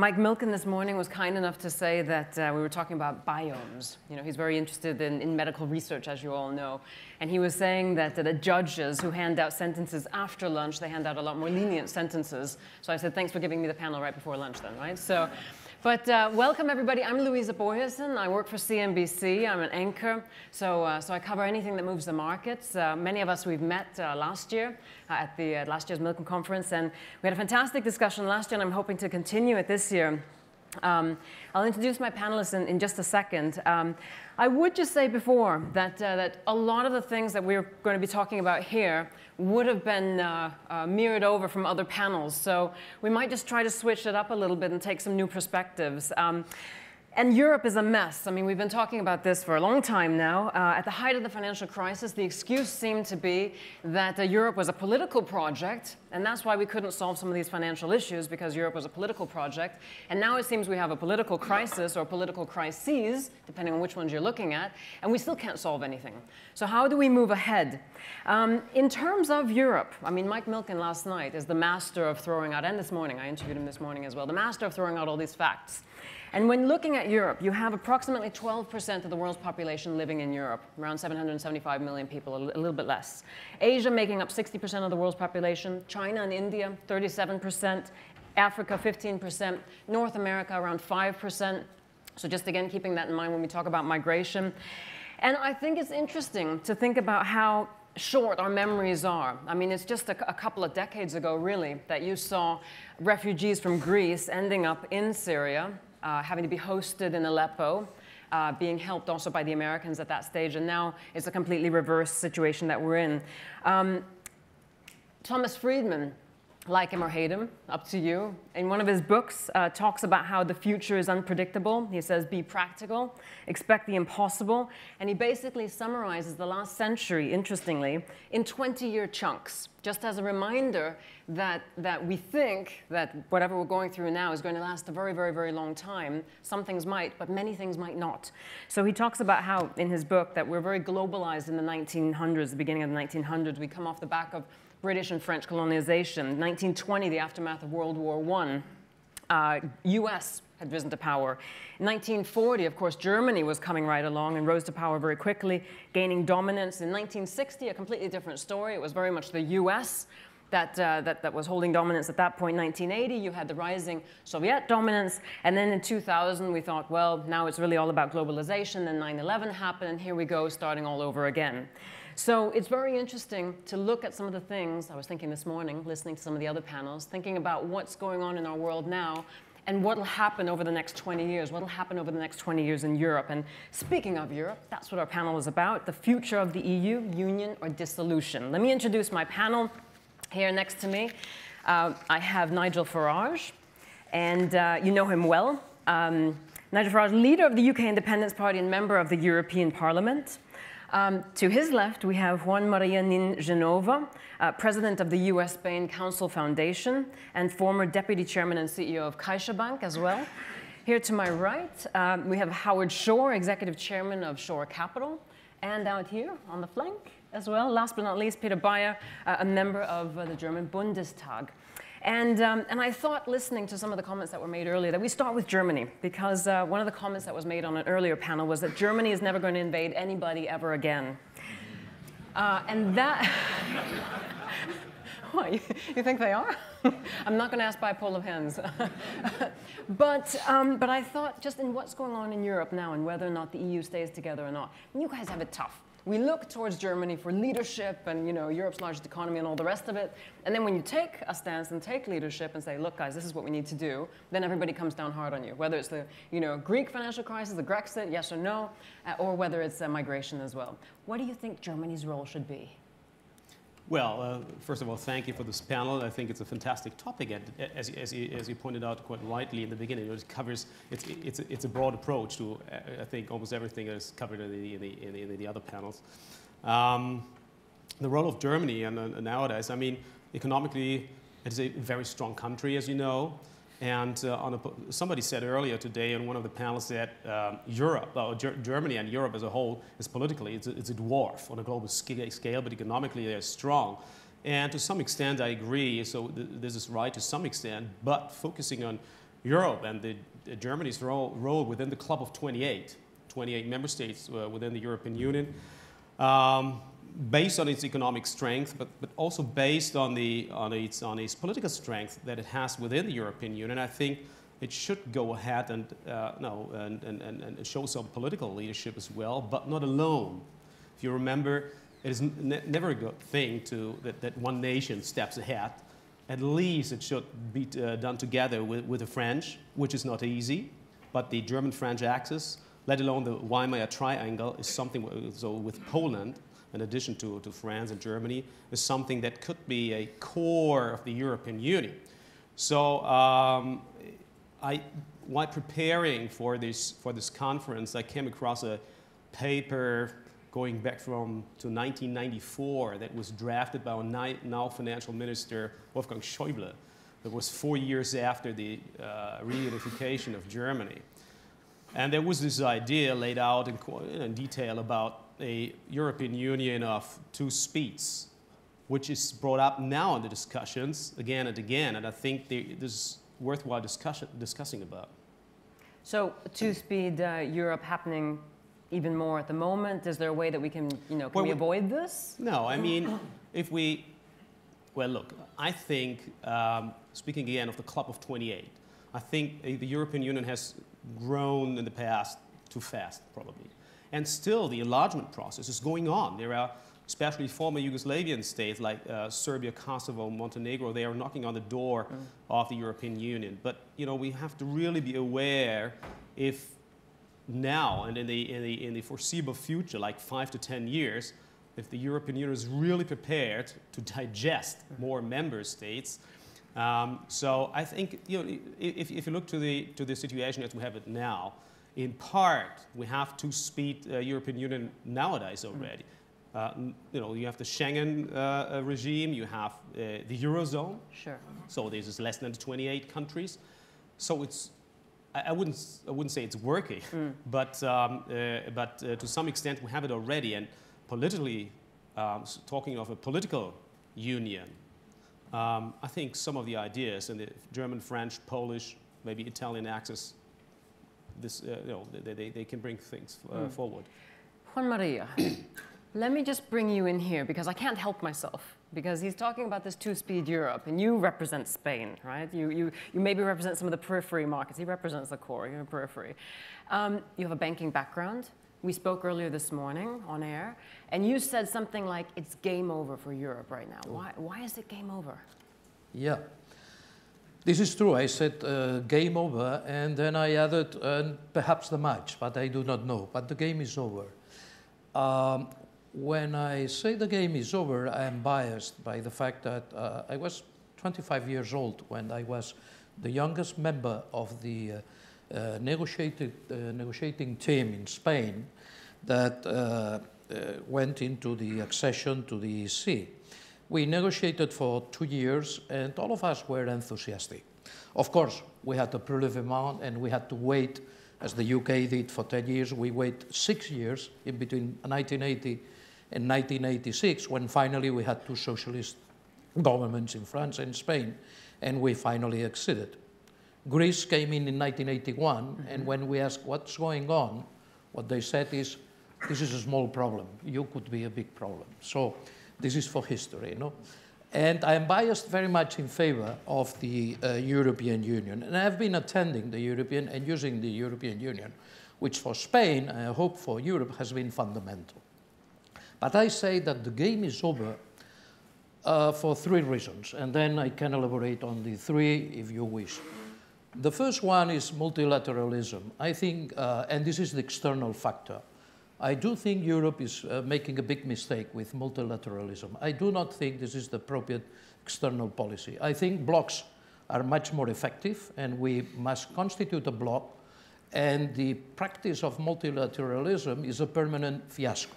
Mike Milken this morning was kind enough to say that uh, we were talking about biomes. You know, he's very interested in, in medical research, as you all know. And he was saying that uh, the judges who hand out sentences after lunch, they hand out a lot more lenient sentences. So I said, thanks for giving me the panel right before lunch then, right? So but uh, welcome, everybody. I'm Louisa Bojesen. I work for CNBC. I'm an anchor, so, uh, so I cover anything that moves the markets. Uh, many of us we've met uh, last year uh, at the uh, last year's Milken Conference, and we had a fantastic discussion last year, and I'm hoping to continue it this year. Um, I'll introduce my panelists in, in just a second. Um, I would just say before that, that a lot of the things that we're going to be talking about here would have been uh, uh, mirrored over from other panels. So we might just try to switch it up a little bit and take some new perspectives. Um, and Europe is a mess. I mean, we've been talking about this for a long time now. Uh, at the height of the financial crisis, the excuse seemed to be that uh, Europe was a political project, and that's why we couldn't solve some of these financial issues because Europe was a political project. And now it seems we have a political crisis or political crises, depending on which ones you're looking at, and we still can't solve anything. So how do we move ahead? Um, in terms of Europe, I mean, Mike Milken last night is the master of throwing out, and this morning, I interviewed him this morning as well, the master of throwing out all these facts. And when looking at Europe, you have approximately 12% of the world's population living in Europe, around 775 million people, a little bit less. Asia making up 60% of the world's population, China and India, 37%, Africa, 15%, North America, around 5%. So just again, keeping that in mind when we talk about migration. And I think it's interesting to think about how short our memories are. I mean, it's just a, a, couple of decades ago, really, that you saw refugees from Greece ending up in Syria, uh, having to be hosted in Aleppo, uh, being helped also by the Americans at that stage, and now it's a completely reversed situation that we're in. Um, Thomas Friedman like him or hate him, up to you. In one of his books, uh, talks about how the future is unpredictable. He says, be practical, expect the impossible. And he basically summarizes the last century, interestingly, in 20-year chunks, just as a reminder that, that we think that whatever we're going through now is going to last a very, very, very long time. Some things might, but many things might not. So he talks about how, in his book, that we're very globalized in the 1900s, the beginning of the 1900s. We come off the back of British and French colonization. 1920, the aftermath of World War I, uh, US had risen to power. In 1940, of course, Germany was coming right along and rose to power very quickly, gaining dominance. In 1960, a completely different story. It was very much the US that, uh, that, that was holding dominance at that point. 1980, you had the rising Soviet dominance. And then in 2000, we thought, well, now it's really all about globalization. Then 9-11 happened, and here we go, starting all over again. So it's very interesting to look at some of the things, I was thinking this morning, listening to some of the other panels, thinking about what's going on in our world now and what will happen over the next 20 years, what will happen over the next 20 years in Europe. And speaking of Europe, that's what our panel is about, the future of the EU, union or dissolution. Let me introduce my panel here next to me. Uh, I have Nigel Farage, and uh, you know him well. Um, Nigel Farage, leader of the UK Independence Party and member of the European Parliament. Um, to his left, we have Juan Maria Nin Genova, uh, president of the US Spain Council Foundation and former deputy chairman and CEO of CaixaBank as well. Here to my right, um, we have Howard Shore, executive chairman of Shore Capital. And out here on the flank as well, last but not least, Peter Beyer, uh, a member of uh, the German Bundestag. And, um, and I thought, listening to some of the comments that were made earlier, that we start with Germany, because uh, one of the comments that was made on an earlier panel was that Germany is never going to invade anybody ever again. Uh, and that. what, you, you, think they are? I'm not going to ask by a poll of hands. but, um, but I thought, just in what's going on in Europe now and whether or not the EU stays together or not, you guys have it tough we look towards Germany for leadership and you know Europe's largest economy and all the rest of it. And then when you take a stance and take leadership and say, look, guys, this is what we need to do, then everybody comes down hard on you. Whether it's the you know Greek financial crisis, the Brexit, yes or no, uh, or whether it's uh, migration as well. What do you think Germany's role should be? Well, uh, first of all, thank you for this panel. I think it's a fantastic topic, and as, as, you, as you pointed out quite rightly in the beginning, it covers it's it's a, it's a broad approach to uh, I think almost everything that is covered in the in the, in the, in the other panels. Um, the role of Germany and, and nowadays, I mean, economically, it is a very strong country, as you know. And uh, a, somebody said earlier today in one of the panels that um, Europe, uh, Germany and Europe as a whole, is politically, it's a, it's a dwarf on a global scale, but economically they're strong. And to some extent, I agree. So th this is right to some extent, but focusing on Europe and the, the Germany's role, role, within the club of 28, 28 member states uh, within the European Union, um, based on its economic strength, but, but also based on, the, on, its, on its political strength that it has within the European Union. I think it should go ahead and, uh, no, and, and, and, show some political leadership as well, but not alone. If you remember, it is ne never a good thing to, that, that one nation steps ahead. At least it should be uh, done together with, with the French, which is not easy, but the German-French axis, let alone the Weimar Triangle, is something, so with Poland, in addition to, to France and Germany, is something that could be a core of the European Union. So um, I, while preparing for this, for this conference, I came across a paper going back from to 1994 that was drafted by our now financial minister Wolfgang Schäuble. That was four years after the uh, reunification of Germany. And there was this idea laid out in, in detail about a European Union of two speeds, which is brought up now in the discussions again and again. And I think this is worthwhile discussion, discussing about. So two-speed uh, Europe happening even more at the moment? Is there a way that we can, you know, can well, we, we avoid this? No, I mean, if we, well, look, I think, um, speaking again of the Club of 28, I think the European Union has grown in the past too fast, probably. And still, the enlargement process is going on. There are especially former Yugoslavian states like uh, Serbia, Kosovo, Montenegro, they are knocking on the door mm. of the European Union. But you know, we have to really be aware if now and in the, in the, in the foreseeable future, like five to 10 years, if the European Union is really prepared to digest mm. more member states. Um, so I think you know, if, if you look to the, to the situation as we have it now, in part, we have two-speed uh, European Union nowadays already. Mm. Uh, you know, you have the Schengen uh, uh, regime, you have uh, the Eurozone. Sure. So this is less than 28 countries. So it's, I, I wouldn't, I wouldn't say it's working, mm. but, um, uh, but uh, to some extent we have it already. And politically, um, talking of a political union, um, I think some of the ideas in the German, French, Polish, maybe Italian axis, this, you know, they, they, they, can bring things mm. forward. Juan Maria. Let me just bring you in here because I can't help myself because he's talking about this two-speed Europe, and you represent Spain, right? You, you, you maybe represent some of the periphery markets. He represents the core, you're a periphery. Um, you have a banking background. We spoke earlier this morning on air, and you said something like, it's game over for Europe right now. Why, why is it game over? Yeah. This is true. I said uh, game over, and then I added uh, perhaps the match, but I do not know. But the game is over. Um, when I say the game is over, I am biased by the fact that uh, I was 25 years old when I was the youngest member of the uh, uh, negotiated, uh, negotiating team in Spain that went into the accession to the EC. We negotiated for two years and all of us were enthusiastic. Of course, we had a prelevement and we had to wait, as the UK did for 10 years, we wait six years in between 1980 and 1986 when finally we had two socialist governments in France and Spain, and we finally acceded. Greece came in in 1981, mm -hmm. and when we asked what's going on, what they said is, this is a small problem. You could be a big problem. So this is for history, no? And I am biased very much in favor of the uh, European Union. And I've been attending the European and using the European Union, which for Spain, and I hope for Europe, has been fundamental. But I say that the game is over uh, for three reasons, and then I can elaborate on the three if you wish. The first one is multilateralism. I think, uh, and this is the external factor, I do think Europe is uh, making a big mistake with multilateralism. I do not think this is the appropriate external policy. I think blocks are much more effective, and we must constitute a bloc, and the practice of multilateralism is a permanent fiasco.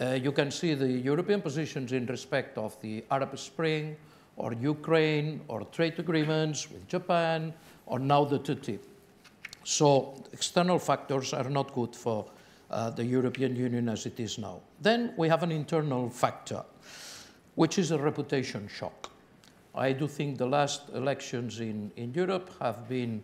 Uh, you can see the European positions in respect of the Arab Spring, or Ukraine, or trade agreements with Japan, or now the TTIP. So external factors are not good for uh, the European Union as it is now. Then we have an internal factor, which is a reputation shock. I do think the last elections in, in Europe have been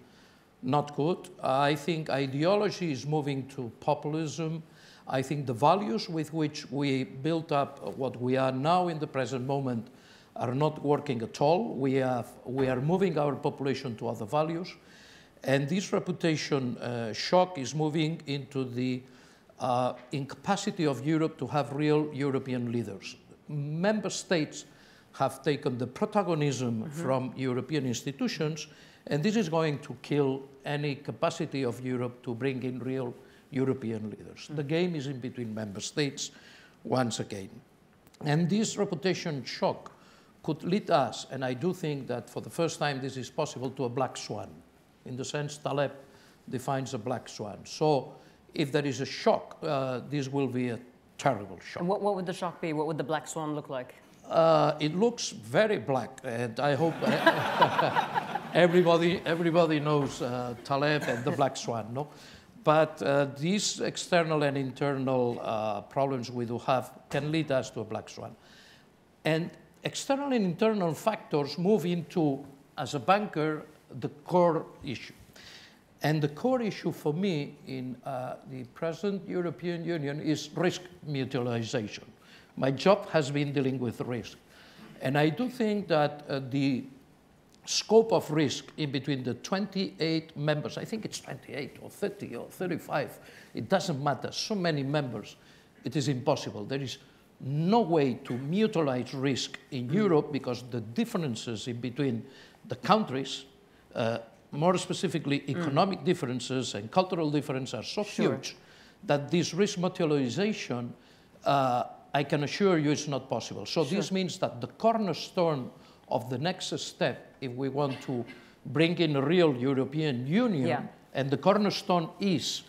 not good. I think ideology is moving to populism. I think the values with which we built up what we are now in the present moment are not working at all. We, have, we are moving our population to other values. And this reputation uh, shock is moving into the uh, incapacity of Europe to have real European leaders. Member states have taken the protagonism mm -hmm. from European institutions, and this is going to kill any capacity of Europe to bring in real European leaders. Mm -hmm. The game is in between member states once again. And this reputation shock could lead us, and I do think that for the first time this is possible, to a black swan. In the sense Taleb defines a black swan. So if there is a shock, uh, this will be a terrible shock. And what, what would the shock be? What would the black swan look like? Uh, it looks very black, and I hope everybody, everybody knows uh, Taleb and the black swan, no? But uh, these external and internal uh, problems we do have can lead us to a black swan. And external and internal factors move into, as a banker, the core issue. And the core issue for me in uh, the present European Union is risk mutualization. My job has been dealing with risk. And I do think that uh, the scope of risk in between the 28 members, I think it's 28 or 30 or 35, it doesn't matter, so many members, it is impossible. There is no way to mutualize risk in Europe because the differences in between the countries, uh, more specifically mm. economic mm. differences and cultural differences are so sure. huge that this risk mutualization uh, I can assure you is not possible. So sure. this means that the cornerstone of the next step, if we want to bring in a real European Union, yeah. and the cornerstone is,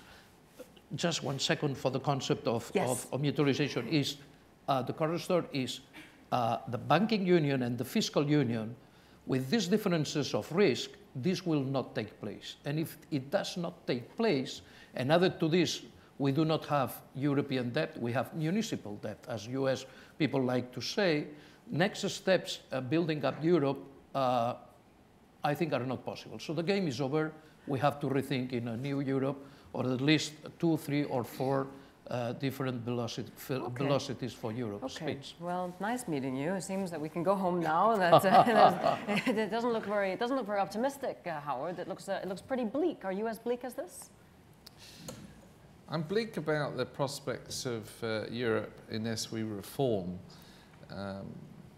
just one second for the concept of, yes. of, of mutualization, is uh, the cornerstone is uh, the banking union and the fiscal union. With these differences of risk, this will not take place. And if it does not take place, and added to this, we do not have European debt, we have municipal debt, as US people like to say. Next steps uh, building up Europe, uh, I think, are not possible. So the game is over. We have to rethink in a new Europe, or at least two, three, or four uh, different velocity, okay. velocities for Europe okay. Speeds. Well, nice meeting you. It seems that we can go home now. That uh, it doesn't look very it doesn't look very optimistic, uh, Howard. It looks uh, it looks pretty bleak. Are you as bleak as this? I'm bleak about the prospects of uh, Europe unless we reform. Um,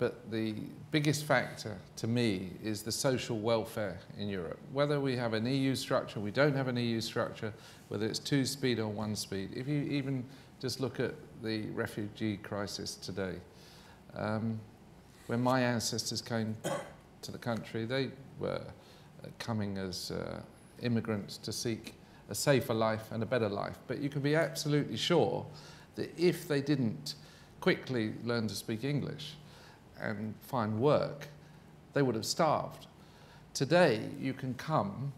but the biggest factor to me is the social welfare in Europe. Whether we have an EU structure, we don't have an EU structure, whether it's two speed or one speed. If you even just look at the refugee crisis today, um, when my ancestors came to the country, they were uh, coming as uh, immigrants to seek a safer life and a better life. But you can be absolutely sure that if they didn't quickly learn to speak English and find work, they would have starved. Today, you can come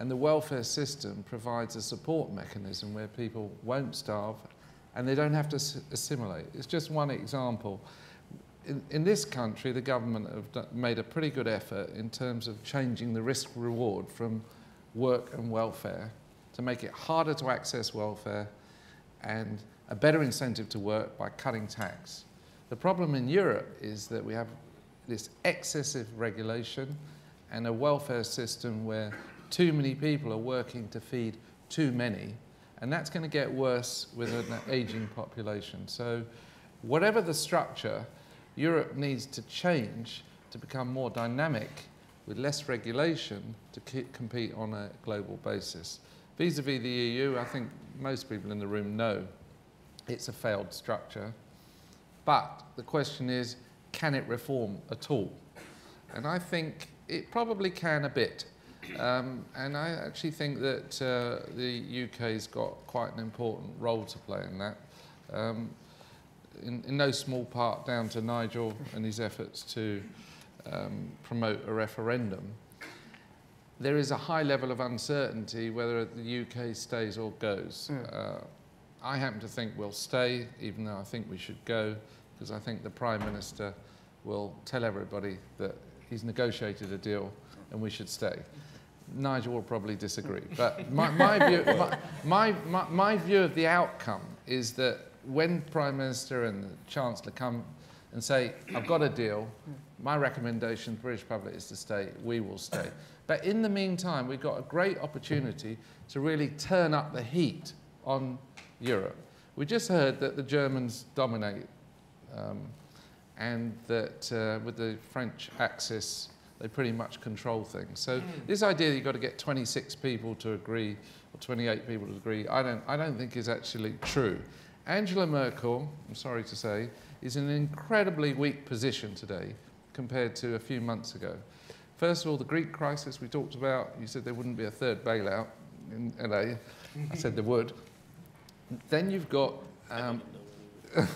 and the welfare system provides a support mechanism where people won't starve and they don't have to assimilate. It's just one example. In, in, this country, the government have made a pretty good effort in terms of changing the risk reward from work and welfare to make it harder to access welfare and a better incentive to work by cutting tax. The problem in Europe is that we have this excessive regulation and a welfare system where too many people are working to feed too many, and that's going to get worse with an aging population. So whatever the structure, Europe needs to change to become more dynamic with less regulation to compete on a global basis. Vis-a-vis -vis the EU, I think most people in the room know it's a failed structure. But the question is, can it reform at all? And I think it probably can a bit. Um, and I actually think that uh, the UK's got quite an important role to play in that. Um, in, in, no small part down to Nigel and his efforts to um, promote a referendum there is a high level of uncertainty whether the UK stays or goes. Mm. Uh, I happen to think we'll stay, even though I think we should go, because I think the Prime Minister will tell everybody that he's negotiated a deal and we should stay. Nigel will probably disagree. But my, my, view, my, my, my, my view of the outcome is that when Prime Minister and the Chancellor come and say, I've got a deal, my recommendation, to the British public, is to stay, we will stay. But in the meantime, we've got a great opportunity to really turn up the heat on Europe. We just heard that the Germans dominate um, and that uh, with the French axis, they pretty much control things. So mm. this idea that you've got to get 26 people to agree or 28 people to agree, I don't, I don't think is actually true. Angela Merkel, I'm sorry to say, is in an incredibly weak position today compared to a few months ago. First of all, the Greek crisis we talked about, you said there wouldn't be a third bailout in LA. I said there would. Then you've got um,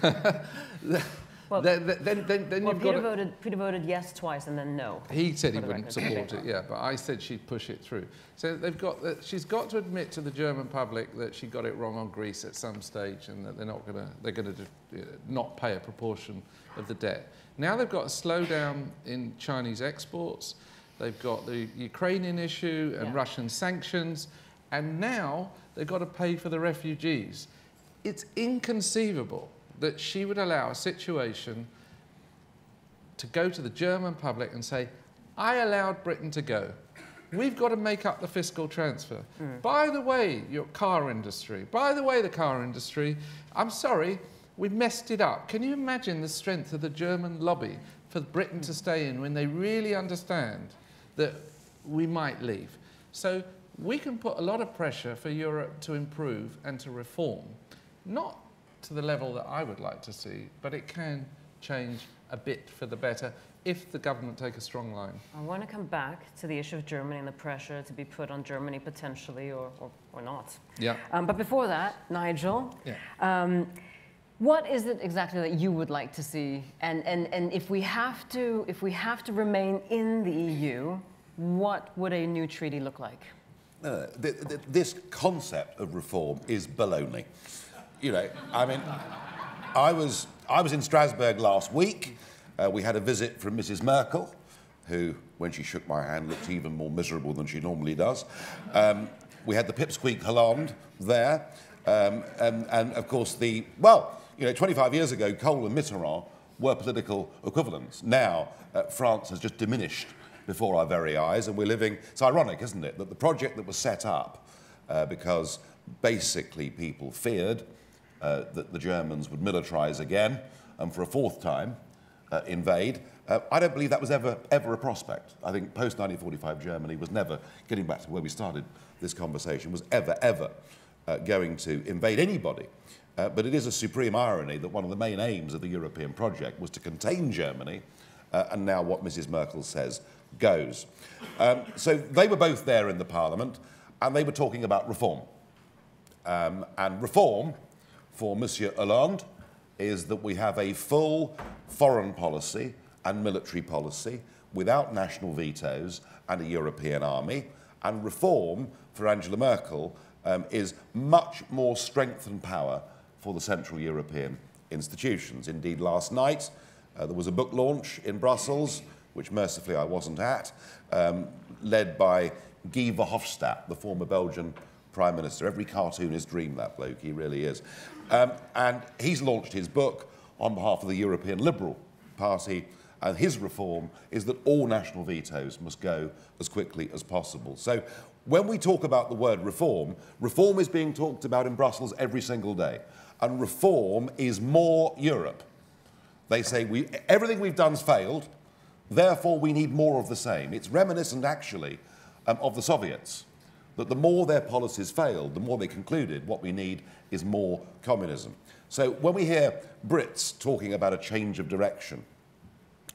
Well, then, then, then, then well, you've Peter got voted, Peter voted yes twice and then no. He said he wouldn't support it, yeah, but I said she'd push it through. So they've got that. She's got to admit to the German public that she got it wrong on Greece at some stage, and that they're not going to they're going to not pay a proportion of the debt. Now they've got a slowdown in Chinese exports. They've got the Ukrainian issue and yeah. Russian sanctions, and now they've got to pay for the refugees. It's inconceivable that she would allow a situation to go to the German public and say, I allowed Britain to go. We've got to make up the fiscal transfer. Mm. By the way, your car industry, by the way, the car industry, I'm sorry, we messed it up. Can you imagine the strength of the German lobby for Britain to stay in when they really understand that we might leave? So we can put a lot of pressure for Europe to improve and to reform, not to the level that I would like to see, but it can change a bit for the better if the government take a strong line. I want to come back to the issue of Germany and the pressure to be put on Germany potentially or, or, or not. Yeah. Um, but before that, Nigel, yeah. Um, what is it exactly that you would like to see? And, and, and if, we have to, if we have to remain in the EU, what would a new treaty look like? Uh, this concept of reform is baloney you know, I mean, I was, I was in Strasbourg last week. Uh, we had a visit from Mrs. Merkel, who, when she shook my hand, looked even more miserable than she normally does. Um, we had the Pipsqueak Hollande there. Um, and, and, of course, the, well, you know, 25 years ago, Kohl and Mitterrand were political equivalents. Now, uh, France has just diminished before our very eyes, and we're living. It's ironic, isn't it, that the project that was set up uh, because basically people feared uh, that the Germans would militarize again and for a fourth time uh, invade. Uh, I don't believe that was ever, ever a prospect. I think post 1945 Germany was never, getting back to where we started this conversation, was ever, ever uh, going to invade anybody. Uh, but it is a supreme irony that one of the main aims of the European project was to contain Germany, uh, and now what Mrs. Merkel says goes. Um, so they were both there in the parliament, and they were talking about reform. Um, and reform for Monsieur Hollande is that we have a full foreign policy and military policy without national vetoes and a European army. And reform for Angela Merkel um, is much more strength and power for the Central European institutions. Indeed, last night uh, there was a book launch in Brussels, which mercifully I wasn't at, um, led by Guy Verhofstadt, the former Belgian Prime Minister. Every cartoonist dream that bloke, he really is. Um, and he's launched his book on behalf of the European Liberal Party. And his reform is that all national vetoes must go as quickly as possible. So when we talk about the word reform, reform is being talked about in Brussels every single day. And reform is more Europe. They say we, everything we've done's failed, therefore we need more of the same. It's reminiscent, actually, um, of the Soviets that the more their policies failed, the more they concluded what we need is more communism. So when we hear Brits talking about a change of direction,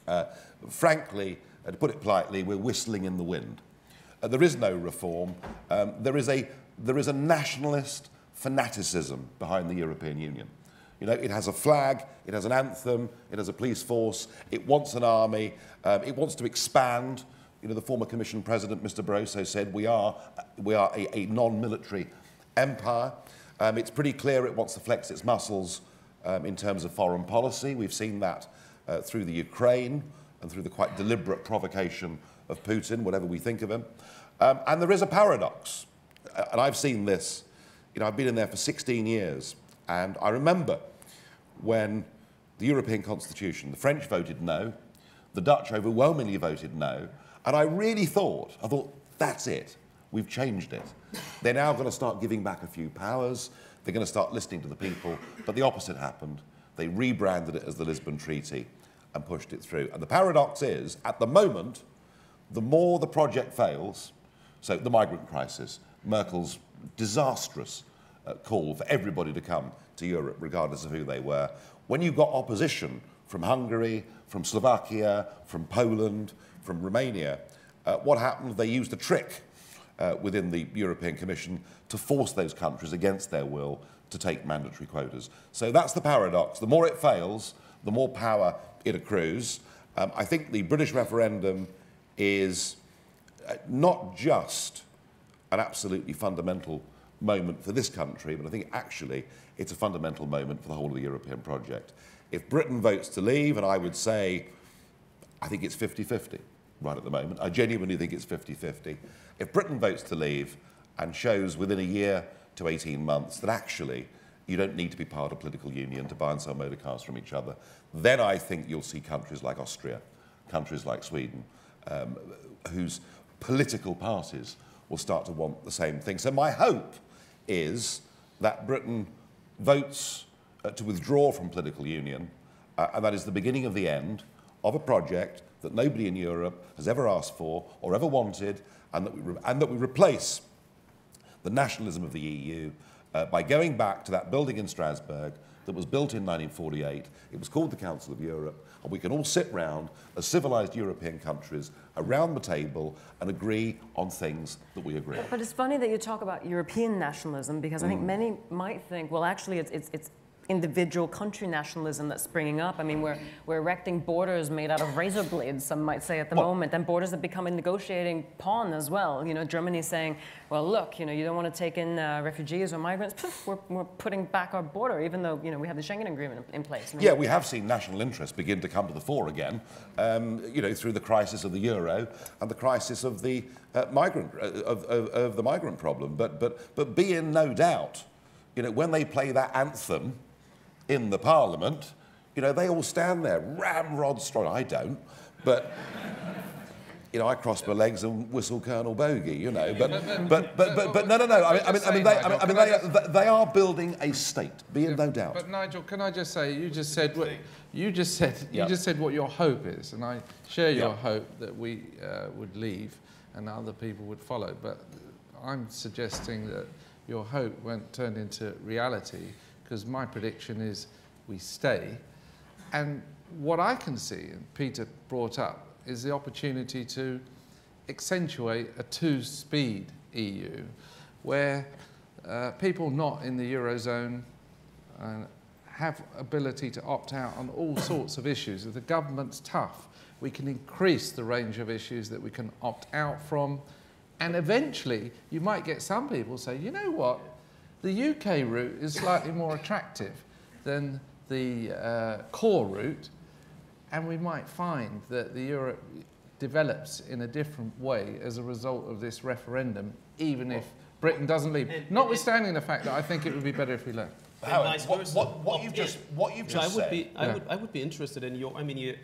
uh, frankly, uh, to put it politely, we're whistling in the wind. Uh, there is no reform. Um, there, is a, there is a nationalist fanaticism behind the European Union. You know, it has a flag, it has an anthem, it has a police force, it wants an army, um, it wants to expand you know, the former Commission President, Mr. Barroso, said we are, we are a, a non-military empire. Um, it's pretty clear it wants to flex its muscles um, in terms of foreign policy. We've seen that uh, through the Ukraine and through the quite deliberate provocation of Putin, whatever we think of him. Um, and there is a paradox. Uh, And I've seen this. You know, I've been in there for 16 years. And I remember when the European Constitution, the French voted no, the Dutch overwhelmingly voted no. And I really thought, I thought, that's it. We've changed it. They're now going to start giving back a few powers. They're going to start listening to the people. But the opposite happened. They rebranded it as the Lisbon Treaty and pushed it through. And the paradox is, at the moment, the more the project fails, so the migrant crisis, Merkel's disastrous call for everybody to come to Europe, regardless of who they were, when you've got opposition from Hungary, from Slovakia, from Poland, from Romania, uh, what happened? They used a trick uh, within the European Commission to force those countries against their will to take mandatory quotas. So that's the paradox. The more it fails, the more power it accrues. Um, I think the British referendum is uh, not just an absolutely fundamental moment for this country, but I think actually it's a fundamental moment for the whole of the European project. If Britain votes to leave, and I would say, I think it's 50 50 right at the moment, I genuinely think it's 50 50. If Britain votes to leave and shows within a year to 18 months that actually you don't need to be part of political union to buy and sell motor cars from each other, then I think you'll see countries like Austria, countries like Sweden, um, whose political parties will start to want the same thing. So my hope is that Britain votes uh, to withdraw from political union, uh, and that is the beginning of the end of a project that nobody in Europe has ever asked for or ever wanted, and that we, and that we replace the nationalism of the EU uh, by going back to that building in Strasbourg that was built in 1948. It was called the Council of Europe, and we can all sit round as civilized European countries around the table and agree on things that we agree on. But it's funny that you talk about European nationalism because I think Mm. many might think, well, actually, it's, it's, it's individual country nationalism that's springing up. I mean, we're, we're erecting borders made out of razor blades, some might say at the Well- moment, and borders have become a negotiating pawn as well. You know, Germany's saying, well, look, you know, you don't want to take in uh, refugees or migrants, poof, we're, we're putting back our border, even though, you know, we have the Schengen Agreement in, in place. I mean, Yeah, we have seen national interests begin to come to the fore again, um, you know, through the crisis of the euro and the crisis of the uh, migrant uh, of, of, of the migrant problem. But but but be in no doubt, you know, when they play that anthem in the Parliament, you know, they all stand there ramrod strong. I don't, but. You know, I cross my legs and whistle Colonel Bogey. You know, but but but but, but no no no. I mean I mean I mean they I mean, I mean they, they are building a state. Be in no doubt. But Nigel, can I just say, you just said what you just said. You Yeah. just said what your hope is, and I share your Yeah. hope that we uh, would leave and other people would follow. But I'm suggesting that your hope won't turn into reality because my prediction is we stay. And what I can see, and Peter brought up, is the opportunity to accentuate a two-speed EU, where uh, people not in the eurozone uh, have ability to opt out on all sorts of issues. If the government's tough, we can increase the range of issues that we can opt out from, and eventually you might get some people say, you know what, the UK route is slightly more attractive than the uh, core route, and we might find that the Europe develops in a different way as a result of this referendum, even if Britain doesn't leave. Notwithstanding the fact that I think it would be better if we left. Howard, what, what, what you've just what you've So I would said. be, I Yeah. would, I would be interested in your. I mean, you.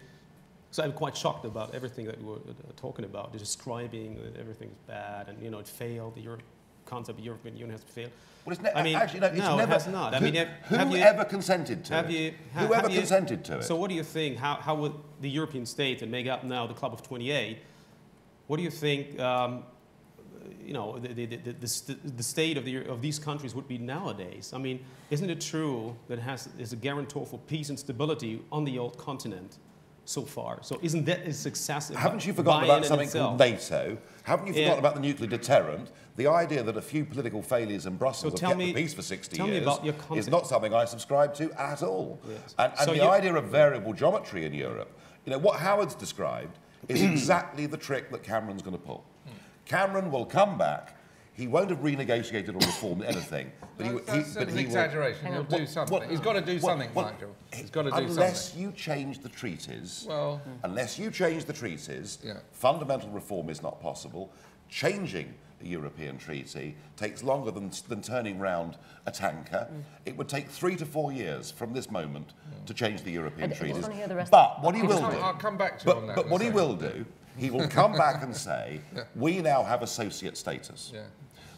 So I'm quite shocked about everything that you were uh, talking about, describing that everything's bad and you know it failed. The Europe concept of European Union has failed. Well, it's ne- I mean, actually, no, it's no, it has not. I mean, have- have you- whoever consented to Have it? you? ha- whoever have you- consented to it? So what do you think? How, how would the European state and make up now the Club of 28? What do you think? Um, you know, the, the, the, the, the state of, the, of these countries would be nowadays. I mean, isn't it true that it has, is a guarantor for peace and stability on the old continent so far? So isn't that a success? Haven't you forgotten about something itself? called NATO? Haven't you Yeah. forgotten about the nuclear deterrent? The idea that a few political failures in Brussels So have tell kept me- the peace for 60 tell me years about your is not something I subscribe to at all. Yes. And, and So the idea of variable geometry in Europe, you know, what Howard's described is exactly the trick that Cameron's going to pull. Cameron will come back. He won't have renegotiated or reformed anything, but he, he, That's but an he will. exaggeration. He'll do What- something. what- He's got to do what- something, what- Nigel. He's got to do Unless something. you change the treaties, Well, unless you change the treaties, Yeah. fundamental reform is not possible. changing a European treaty takes longer than, than turning round a tanker. Mm. It would take three to four years from this moment to change the European I d- I treaties. wanna hear the rest But what he will sorry. do, I'll come back to but, on that but what he will do, he will come back and say, we now have associate status. Yeah.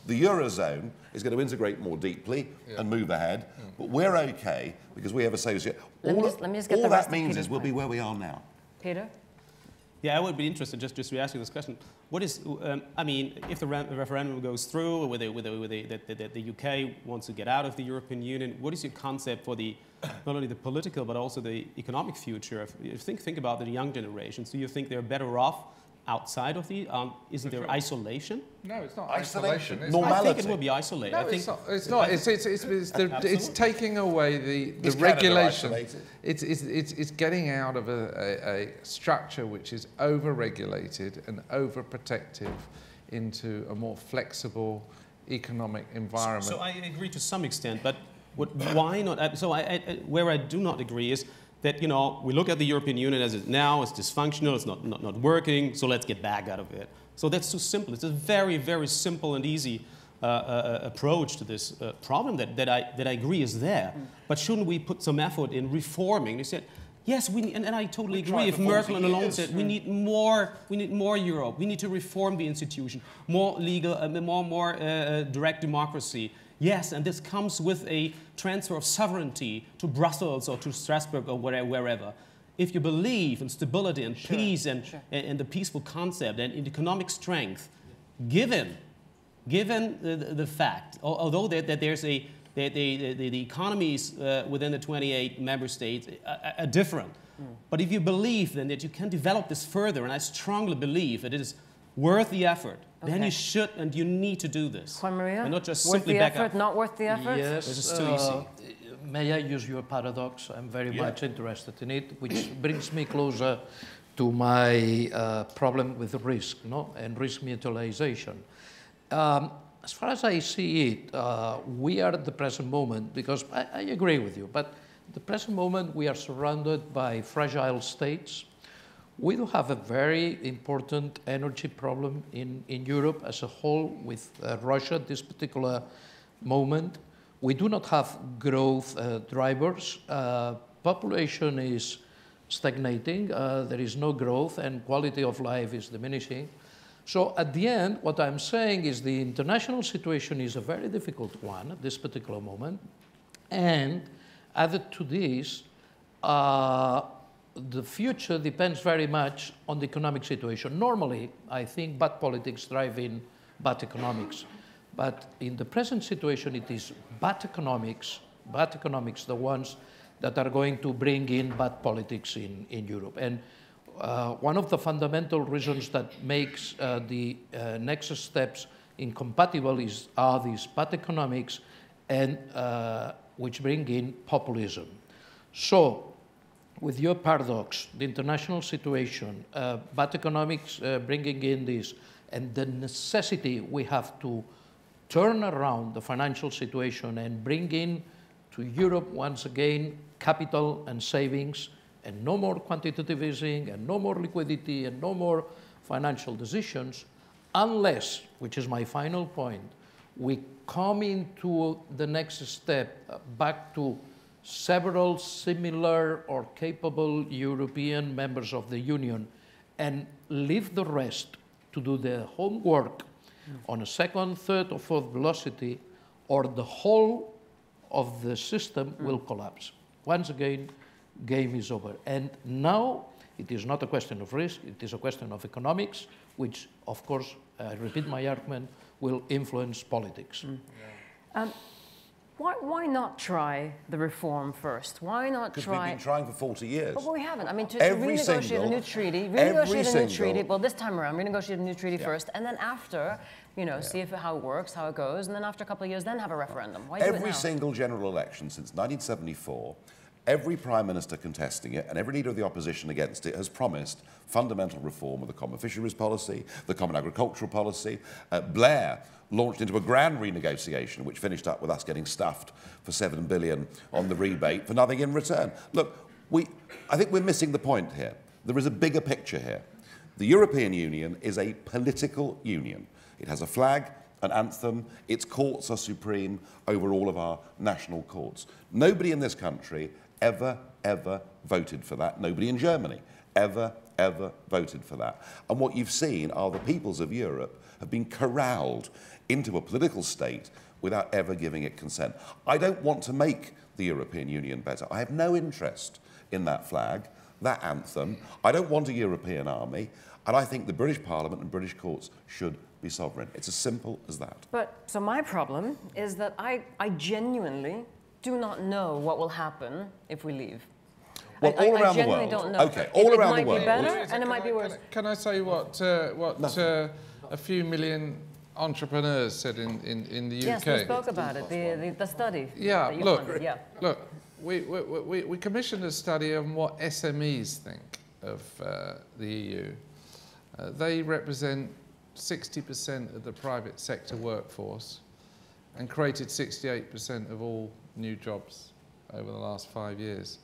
The Eurozone is going to integrate more deeply and move ahead, but we're okay because we have associate. Let me all just- let me just get all the that means is we'll be where we are now. Peter? Yeah, I would be interested just, just to ask you this question. What is, um, I mean, if the re- referendum goes through, with the, with the, with the, that that the UK wants to get out of the European Union, what is your concept for the, not only the political, but also the economic future? Of, you think, think about the young generations. Do you think they're better off outside of the, um, isn't there isolation? No, it's not Isolation. isolation. It's Normal- I think it will be isolated. No, I think it's not. It's not. It's, it's, it's, it's, the, it's taking away the, the Is Canada regulation. It's, it's, it's, it's getting out of a, a, a structure which is over-regulated and over-protective into a more flexible economic environment. So I agree to some extent, but what, why not? uh, So I, I, I- where I do not agree is that you know we look at the European Union as it now, it's dysfunctional, it's not, not, not working, so let's get back out of it. So that's too simple. It's a very very simple and easy uh, uh, approach to this uh, problem that, that, I, that I agree is there. But shouldn't we put some effort in reforming? They said. Yes, we need, and, and I totally We agree. If Merkel and Hollande said we need more, we need more Europe. We need to reform the institution, more legal, uh, more more uh, uh, direct democracy. Yes, and this comes with a transfer of sovereignty to Brussels or to Strasbourg or wherever. wherever. If you believe in stability and peace and, and, and the peaceful concept and in economic strength, given, given the, the fact, although that, that there's a the, the, the economies uh, within the 28 member states are, are- are different. Mm. But if you believe then that you can develop this further, and I strongly believe that it is worth the effort, then you should and you need to do this. Juan Maria? And not just worth simply the back effort, up. not worth the effort? Yes. This is too uh, May I use your paradox? I'm very Yeah. much interested in it, which brings me closer to my uh, problem with risk no? and risk mutualization. Um, as far as I see it, uh, we are at the present moment, because I, I agree with you, but at the present moment we are surrounded by fragile states. We do have a very important energy problem in, in Europe as a whole with uh, Russia at this particular moment. We do not have growth uh, drivers. Uh, population is stagnating. Uh, there is no growth, and quality of life is diminishing. So at the end, what I'm saying is the international situation is a very difficult one at this particular moment. And added to this, uh, the future depends very much on the economic situation. Normally, I think bad politics drive in bad economics. But in the present situation, it is bad economics, bad economics, the ones that are going to bring in bad politics in, in Europe. And uh, one of the fundamental reasons that makes uh, the uh, next steps incompatible is, are these bad economics and uh, which bring in populism. So, with your paradox, the international situation, uh, bad economics uh, bringing in this, and the necessity we have to turn around the financial situation and bring in to Europe once again capital and savings, and no more quantitative easing, and no more liquidity, and no more financial decisions, unless, which is my final point, we come into the next step uh, back to several similar or capable European members of the Union and leave the rest to do the homework on a second, third, or fourth velocity, or the whole of the system will collapse. Once again, game is over. And now it is not a question of risk, it is a question of economics, which, of course, I repeat my argument, will influence politics. Um, why, why not try the reform first? Why not try? Because we've been trying for 40 years. But we haven't. I mean, to, to Every renegotiate single- a new treaty, renegotiate a new treaty. Well, this time around, renegotiate a new treaty first, and then after, you know, see if how it works, how it goes, and then after a couple of years, then have a referendum. Why Every single general election since 1974, every prime minister contesting it and every leader of the opposition against it has promised fundamental reform of the common fisheries policy, the common agricultural policy. Uh, Blair launched into a grand renegotiation, which finished up with us getting stuffed for seven billion on the rebate for nothing in return. Look, we, I think we're missing the point here. There is a bigger picture here. The European Union is a political union. It has a flag, an anthem, its courts are supreme over all of our national courts. Nobody in this country ever, ever voted for that. Nobody in Germany ever, ever voted for that. And what you've seen are the peoples of Europe have been corralled into a political state without ever giving it consent. I don't want to make the European Union better. I have no interest in that flag, that anthem. I don't want a European army. And I think the British Parliament and British courts should be sovereign. It's as simple as that. But so my problem is that I, I genuinely do not know what will happen if we leave. Well, I, all I, around I the world. don't know. Okay, It- all it around might the world. be better Well, and it might can be worse. Can I, can I say what, uh, what uh, a few million entrepreneurs said in, in, in the UK? Yes, we spoke about it, the, the, the study. Yeah, look, funded, yeah. look, we, we, we, we commissioned a study on what SMEs think of uh, the EU. Uh, they represent 60% of the private sector workforce and created 68% of all new jobs over the last five years.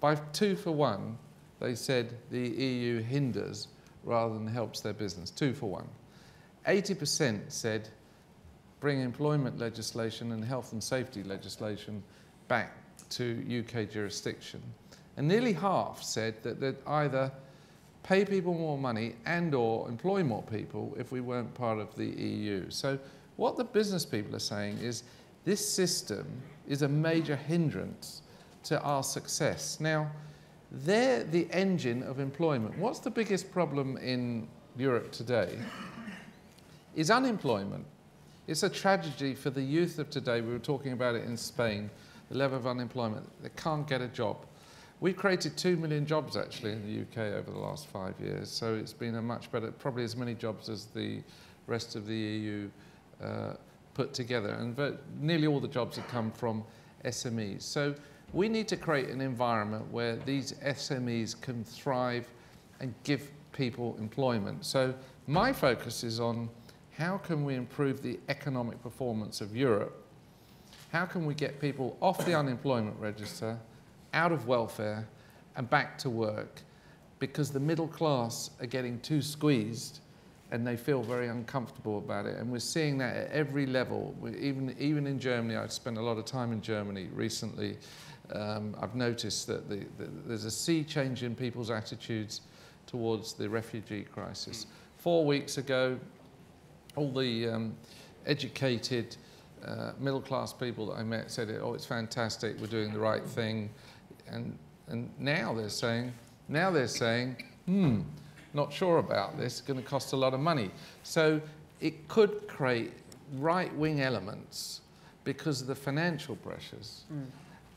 By two for one, they said the EU hinders rather than helps their business. Two for one. 80% said bring employment legislation and health and safety legislation back to UK jurisdiction. And nearly half said that they'd either pay people more money and or employ more people if we weren't part of the EU. So what the business people are saying is this system is a major hindrance to our success. Now, they're the engine of employment. What's the biggest problem in Europe today? Is unemployment. It's a tragedy for the youth of today. We were talking about it in Spain, the level of unemployment. They can't get a job. We've created 2 million jobs actually in the UK over the last five years, so it's been a much better, probably as many jobs as the rest of the EU uh, put together. And nearly all the jobs have come from SMEs. So we need to create an environment where these SMEs can thrive and give people employment. So my focus is on how can we improve the economic performance of Europe? How can we get people off the unemployment register, out of welfare, and back to work? Because the middle class are getting too squeezed and they feel very uncomfortable about it. And we're seeing that at every level. Even, even in Germany, I've spent a lot of time in Germany recently. Um, I've noticed that the, the, there's a sea change in people's attitudes towards the refugee crisis. Four weeks ago, all the um, educated uh, middle class people that I met said, oh, it's fantastic, we're doing the right thing. And, and now they're saying, now they're saying, hmm, not sure about this, it's going to cost a lot of money. So it could create right wing elements because of the financial pressures. Mm.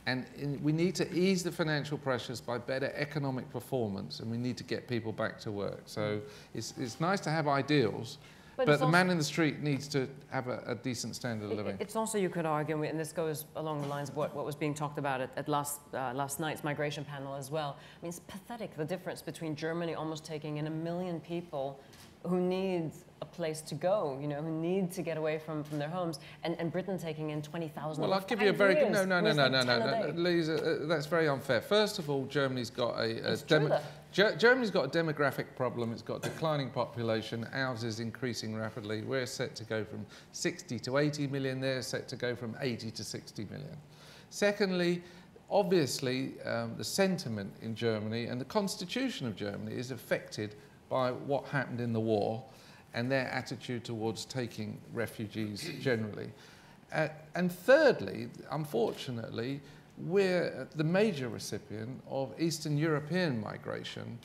And in, we need to ease the financial pressures by better economic performance, and we need to get people back to work. So mm. it's, it's nice to have ideals, But but, the man in the street needs to have a, a decent standard of It- living. It's also, you could argue, and this goes along the lines of what, what was being talked about at, at last, uh, last night's migration panel as well. I mean, it's pathetic the difference between Germany almost taking in a million people who need a place to go, you know, who need to get away from, from their homes, and, and Britain taking in 20,000 Well, I'll give you a very good. No, no, no, no, no, no, no. Lisa, uh, that's very unfair. First of all, Germany's got a. a true, Germany's got a demographic problem. It's got declining population. Ours is increasing rapidly. We're set to go from 60 to 80 million. They're set to go from 80 to 60 million. Secondly, obviously, um, the sentiment in Germany and the constitution of Germany is affected by what happened in the war and their attitude towards taking refugees generally. Uh, and thirdly, unfortunately, we're the major recipient of Eastern European migration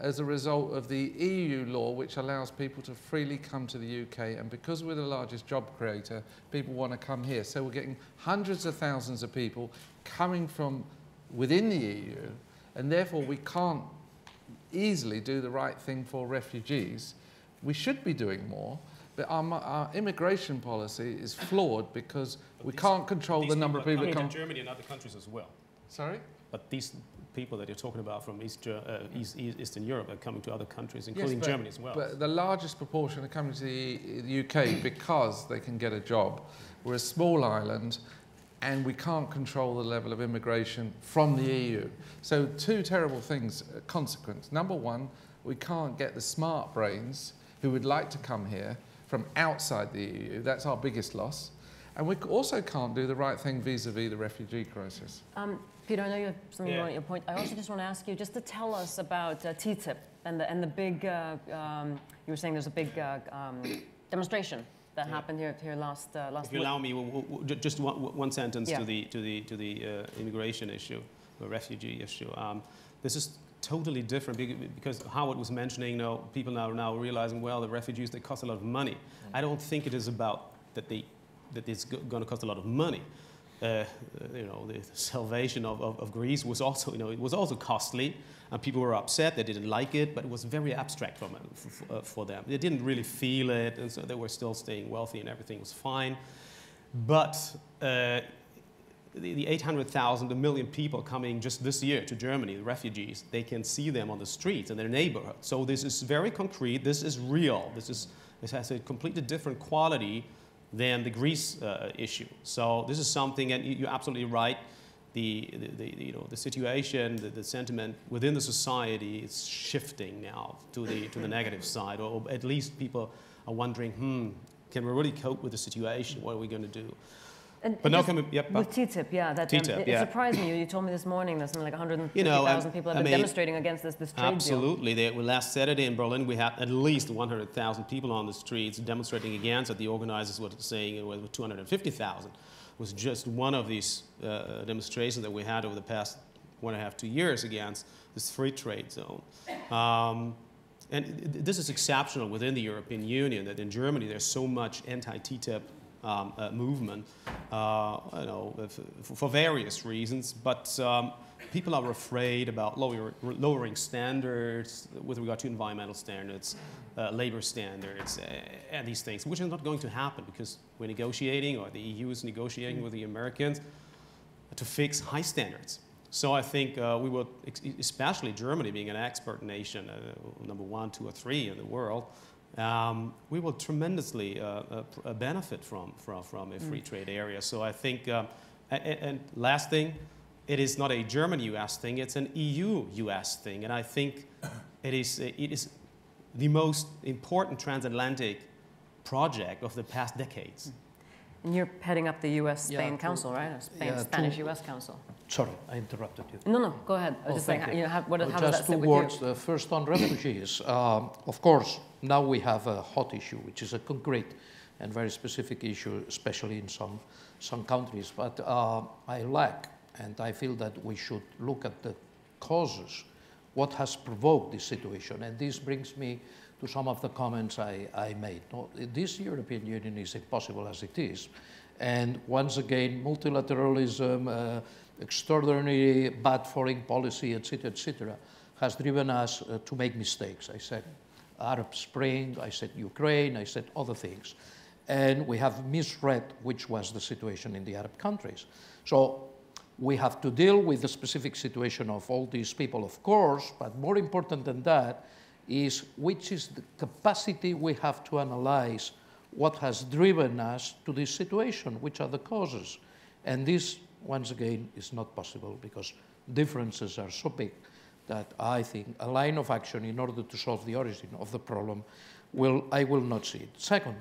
as a result of the EU law, which allows people to freely come to the UK. And because we're the largest job creator, people want to come here. So we're getting hundreds of thousands of people coming from within the EU, and therefore we can't easily do the right thing for refugees. We should be doing more, but our, our immigration policy is flawed because we these- can't control the number of people coming come. to Germany and other countries as well. Sorry? But these people that you're talking about from East, uh, East, East, Eastern Europe are coming to other countries, including but- Germany as well. But the largest proportion are coming to the, the UK because they can get a job. We're a small island and we can't control the level of immigration from the EU. So two terrible things, uh, consequence. Number one, we can't get the smart brains who would like to come here from outside the EU. That's our biggest loss. And we also can't do the right thing vis-a-vis the refugee crisis. Um, Peter, I know you have something Yeah. you want your point. I also just want to ask you just to tell us about uh, TTIP and the, and the big, uh, um, you were saying there's a big uh, um, demonstration that happened here, here last, uh, last If you week. allow me, w- w- w- ju- just one, one sentence Yeah. to the to the to the uh, immigration issue, the refugee issue. Um, this is totally different because Howard was mentioning, you know, people now are now realizing, well, the refugees they cost a lot of money. I don't think it is about that they that it's going to cost a lot of money. Uh, you know, the salvation of, of, of Greece was also, you know, it was also costly, and people were upset. They didn't like it, but it was very abstract from, for, uh, for them. They didn't really feel it, and so they were still staying wealthy, and everything was fine. But uh, the, the 800,000, a million people coming just this year to Germany, the refugees, they can see them on the streets in their neighborhood. So this is very concrete. This is real. This, is, this has a completely different quality than the Greece uh, issue. So this is something, and you- you're absolutely right. The, the, the, you know, the situation, the, the sentiment within the society is shifting now to the, to the negative side, or at least people are wondering, hmm, can we really cope with the situation? What are we going to do? And But now coming, yep, With TTIP, yeah, that um, it, yeah. it surprised me. You, you told me this morning that something like 150,000 You know, um, people have I been mean, demonstrating against this, this trade deal. Absolutely. Last Saturday in Berlin, we had at least 100,000 people on the streets demonstrating against it. The organizers were saying it was 250,000. It was just one of these uh, demonstrations that we had over the past one and a half, two years against this free trade zone. Um, and this is exceptional within the European Union that in Germany there's so much anti-TTIP um, uh, movement, uh, you know, f- for various reasons. But um, people are afraid about lower, lowering standards with regard to environmental standards, uh, labor standards, uh, and these things, which is not going to happen because we're negotiating, or the EU is negotiating with the Americans to fix high standards. So I think uh, we will, especially Germany being an expert nation, uh, number one, two, or three in the world, um, we will tremendously uh, uh, uh, benefit from, from, from a free trade area. So I think, um, a- a- and last thing, it is not a German-U.S. thing; it's an EU-U.S. thing, and I think it is it is the most important transatlantic project of the past decades. And you're heading up the U.S.-Spain Yeah, Council, right? Spain, yeah, to- Spanish-U.S. Council. Sorry, I interrupted you. No, no, go ahead. I was Oh, just saying, you know, how, what, Uh, how does that Just two with words. you? Uh, first on refugees. Um, of course, now we have a hot issue, which is a concrete and very specific issue, especially in some, some countries. But uh, I lack, and I feel that we should look at the causes, what has provoked this situation. And this brings me to some of the comments I, I made. No, this European Union is impossible as it is. And once again, multilateralism, uh, extraordinary bad foreign policy, etc., etc., has driven us uh, to make mistakes. I said Arab Spring, I said Ukraine, I said other things. And we have misread which was the situation in the Arab countries. So we have to deal with the specific situation of all these people, of course, but more important than that is which is the capacity we have to analyze what has driven us to this situation, which are the causes. And this, once again, is not possible because differences are so big that I think a line of action in order to solve the origin of the problem, will, I will not see it. Second,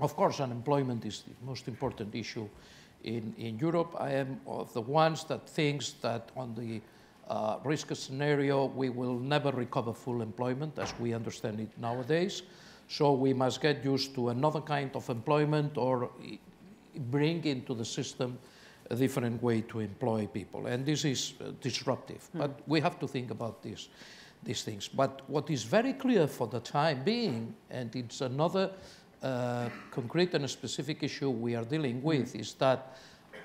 of course, unemployment is the most important issue in, in Europe. I am of the ones that thinks that on the uh, risk scenario, we will never recover full employment as we understand it nowadays. So we must get used to another kind of employment or bring into the system a different way to employ people. And this is uh, disruptive, but we have to think about this, these things. But what is very clear for the time being, and it's another uh, concrete and specific issue we are dealing with, is that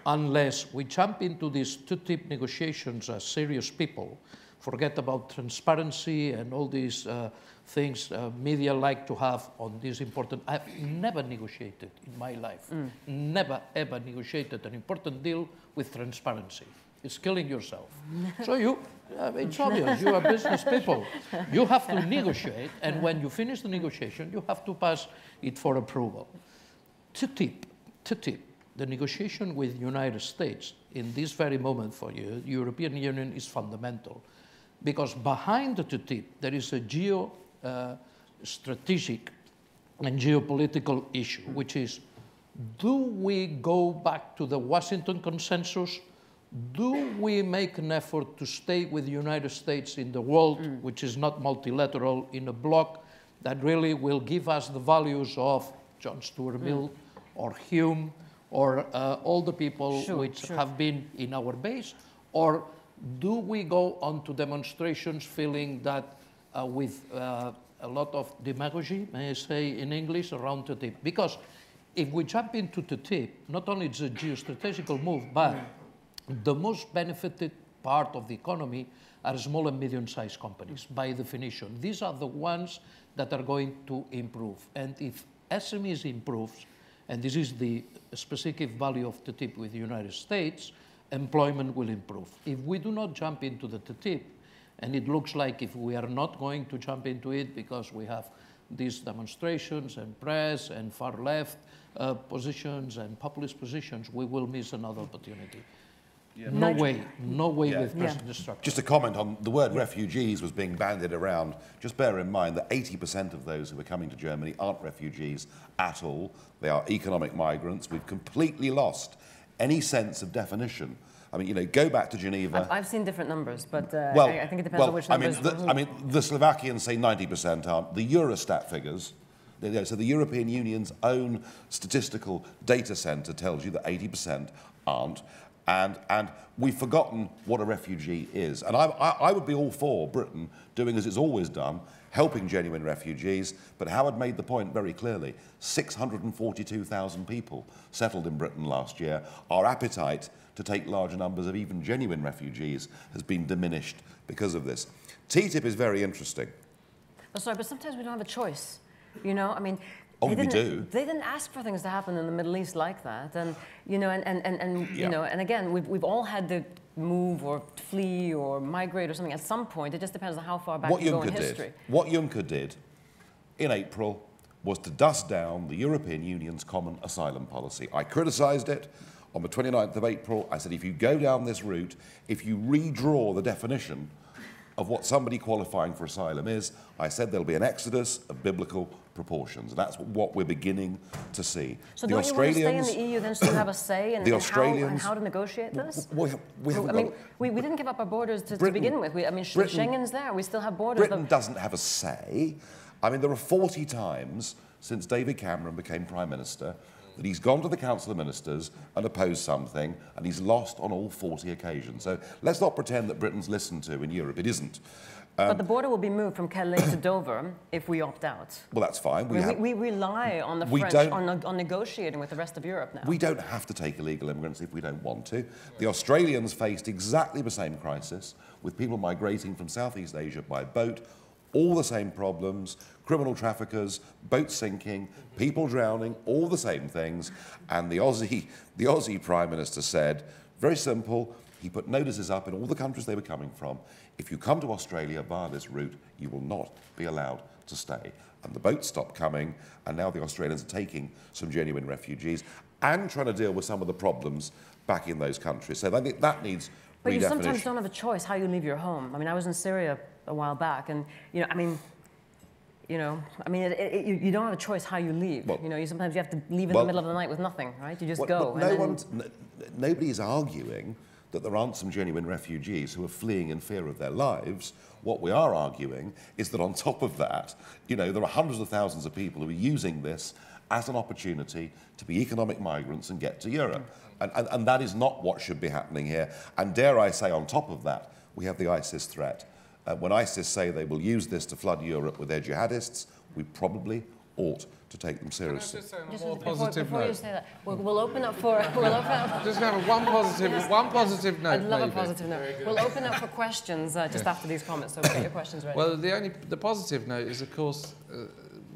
unless we jump into these TTIP negotiations as serious people, forget about transparency and all these uh, things uh, media like to have on this important. I've never negotiated in my life, never ever negotiated an important deal with transparency. It's killing yourself. so you, uh, it's obvious. You are business people. You have to negotiate, and when you finish the negotiation, you have to pass it for approval. TTIP, tip, to tip, the negotiation with United States in this very moment for you, European Union is fundamental, because behind the TTIP there is a geo strategic and geopolitical issue, which is do we go back to the Washington consensus? Do we make an effort to stay with the United States in the world, Mm. which is not multilateral, in a bloc that really will give us the values of John Stuart Mm. Mill or Hume or uh, all the people Sure, which sure. have been in our base? Or do we go on to demonstrations feeling that uh, with uh, a lot of demagogy, may I say in English, around the tip? Because if we jump into the tip, not only it's a geostrategical move, but the most benefited part of the economy are small and medium-sized companies, by definition. These are the ones that are going to improve. And if SMEs improves, and this is the specific value of the TTIP with the United States, employment will improve. If we do not jump into the TTIP, and it looks like if we are not going to jump into it because we have these demonstrations and press and far left uh, positions and populist positions, we will miss another opportunity. No Nigel- way, no way Yeah. with Yeah. present destruction. Just a comment on the word refugees was being bandied around. Just bear in mind that 80% of those who are coming to Germany aren't refugees at all. They are economic migrants. We've completely lost any sense of definition. I mean, you know, go back to Geneva. I've, I've seen different numbers, but uh, well, I, I think it depends well, on which I mean, numbers. the, I mean, the Slovakians say 90% aren't. The Eurostat figures, so the European Union's own statistical data centre tells you that 80% aren't. And, and we've forgotten what a refugee is. And I, I, I would be all for Britain doing as it's always done, helping genuine refugees. But Howard made the point very clearly 642,000 people settled in Britain last year. Our appetite to take larger numbers of even genuine refugees has been diminished because of this. TTIP is very interesting. Oh, sorry, but sometimes we don't have a choice. You know, I mean, Oh, they we didn't, do. They didn't ask for things to happen in the Middle East like that, and you know, and and, and, and Yeah. you know, and again, we've we've all had to move or flee or migrate or something at some point. It just depends on how far back what you go Juncker in history. did, what Juncker did in April was to dust down the European Union's common asylum policy. I criticised it on the 29th of April. I said, if you go down this route, if you redraw the definition of what somebody qualifying for asylum is, I said there'll be an exodus of biblical proportions. And that's what we're beginning to see. So the don't you want to stay in Australians, the EU then you have a say in, The in how, and how to negotiate this? we, we I mean, we, we didn't give up our borders to, to begin with. We, I mean, Britain- Schengen's there. We still have borders. Britain doesn't have a say. I mean, there are 40 times since David Cameron became Prime Minister that he's gone to the Council of Ministers and opposed something, and he's lost on all 40 occasions. So let's not pretend that Britain's listened to in Europe. It isn't. but um, the border will be moved from Calais to Dover if we opt out. Well, that's fine. I We, have, we, we rely on the We French on, on negotiating with the rest of Europe now. we don't have to take illegal immigrants if we don't want to. The Australians faced exactly the same crisis with people migrating from Southeast Asia by boat, all the same problems, criminal traffickers, boats sinking, people drowning, all the same things. And the Aussie, the Aussie Prime Minister said, very simple, he put notices up in all the countries they were coming from. If you come to Australia via this route, you will not be allowed to stay. And the boats stopped coming, and now the Australians are taking some genuine refugees and trying to deal with some of the problems back in those countries. So I think that needs But you sometimes don't have a choice how you leave your home. I mean, I was in Syria a while back, and you know, I mean, you know, I mean, it, it, you, you don't have a choice how you leave. Well- you know, you sometimes you have to leave in Well- the middle of the night with nothing, right? You just Well, go. no then- one's, n- nobody is arguing that there aren't some genuine refugees who are fleeing in fear of their lives. What we are arguing is that on top of that, you know, there are hundreds of thousands of people who are using this as an opportunity to be economic migrants and get to Europe. And, and, and that is not what should be happening here. And dare I say, on top of that, we have the ISIS threat. Uh, when ISIS say they will use this to flood Europe with their jihadists, we probably ought to take them Can I seriously. just say Just more before, positive before you note? say that, we'll, we'll open up for we'll open up. Just have a one positive, one positive note. I'd love maybe. a positive note. We'll open up for questions uh, just after these comments. So get your questions ready. Well, the only the positive note is, of course, uh,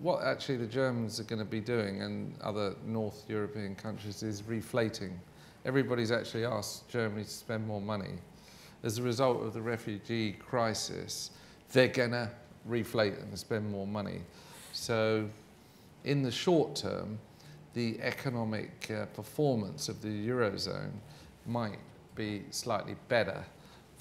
what actually the Germans are going to be doing and other North European countries is reflating. Everybody's actually asked Germany to spend more money. As a result of the refugee crisis, they're going to reflate and spend more money. So, in the short term, the economic uh, performance of the Eurozone might be slightly better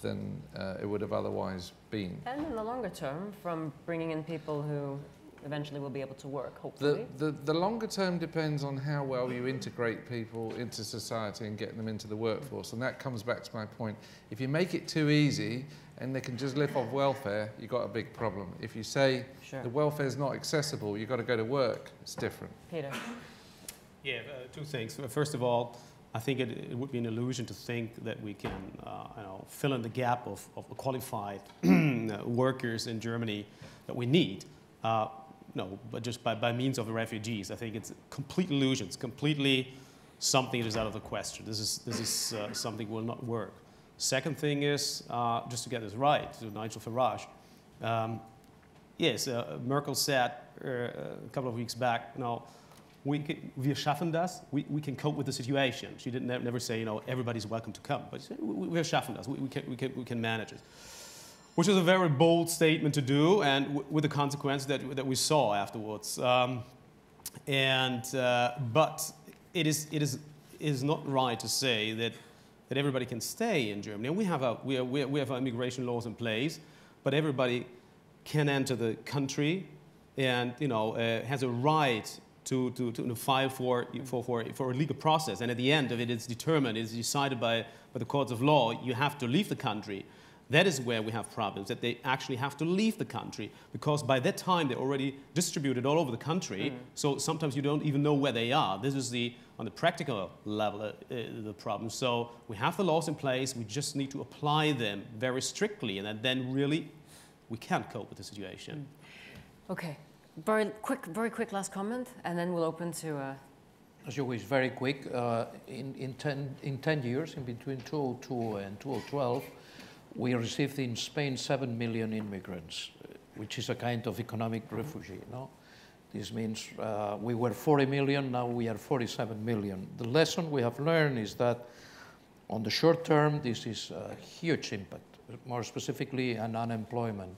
than uh, it would have otherwise been. And in the longer term, from bringing in people who, eventually we'll be able to work, hopefully. The, the, the longer term depends on how well you integrate people into society and get them into the workforce. And that comes back to my point. If you make it too easy and they can just live off welfare, you've got a big problem. If you say Sure. the welfare is not accessible, you've got to go to work, it's different. Peter. Yeah, uh, two things. First of all, I think it, it would be an illusion to think that we can uh, you know, fill in the gap of, of qualified workers in Germany that we need. Uh, no, but just by, by means of the refugees. I think it's complete illusion. It's completely something that is out of the question. This is, this is uh, something will not work. Second thing is, uh, just to get this right, to Nigel Farage, um, yes, uh, Merkel said uh, a couple of weeks back, no, we can, wir schaffen das, we, we can cope with the situation. She didn't ne- never say, you know, everybody's welcome to come, but she said, we, wir schaffen das, we, we, can, we, can, we can manage it. Which is a very bold statement to do, and with the consequence that, that we saw afterwards. Um, and, uh, but it is, it, is, it is not right to say that, that everybody can stay in Germany. And we have, a, we, are, we have our immigration laws in place, but everybody can enter the country and you know, uh, has a right to, to, to file for, for, for, for a legal process. And at the end of it, it's determined, it's decided by, by the courts of law, you have to leave the country. That is where we have problems, that they actually have to leave the country because by that time they're already distributed all over the country. So sometimes you don't even know where they are. This is the, on the practical level, uh, uh, the problem. So we have the laws in place, we just need to apply them very strictly, and then really we can't cope with the situation. Okay. Very quick, very quick last comment, and then we'll open to. Uh, As you wish, very quick. Uh, in, in, 10, in 10 years, in between 2002 and 2012, we received in Spain 7 million immigrants, which is a kind of economic refugee. No? This means uh, we were 40 million, now we are 47 million. The lesson we have learned is that on the short term, this is a huge impact, more specifically on unemployment.